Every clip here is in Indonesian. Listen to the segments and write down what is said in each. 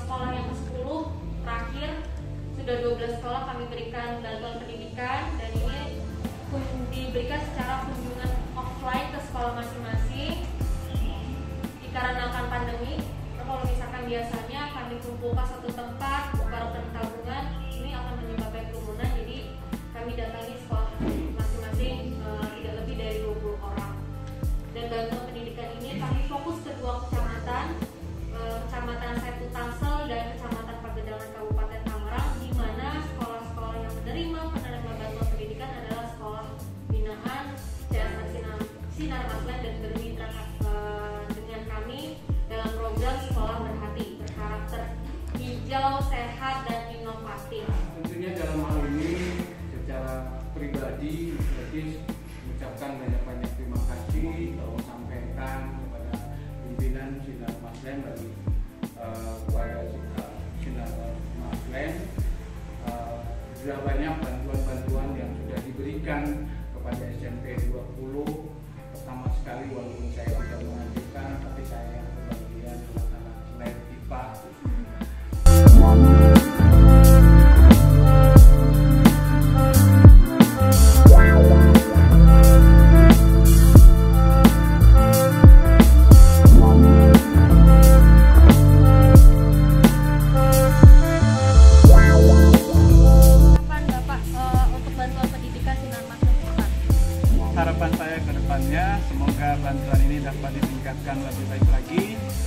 sekolah yang ke-10 terakhir. Sudah 12 sekolah kami berikan bantuan pendidikan. Dan ini diberikan secara kunjungan jadi mengucapkan banyak-banyak terima kasih kalau sampaikan kepada pimpinan Sinar Maslen bagi eh, kepada Sinar- Maslen eh, sudah banyak bantuan-bantuan yang sudah diberikan kepada SMP 20 semoga bantuan ini dapat ditingkatkan lebih baik lagi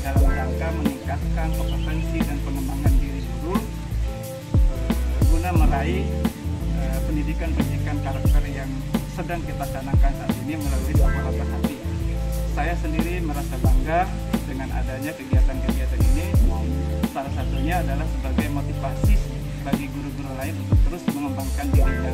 dalam rangka meningkatkan kompetensi dan pengembangan diri guru eh, guna meraih eh, pendidikan-pendidikan karakter yang sedang kita canangkan saat ini melalui sekolah berhati. Saya sendiri merasa bangga dengan adanya kegiatan-kegiatan ini. Salah satunya adalah sebagai motivasi bagi guru-guru lain untuk terus mengembangkan dirinya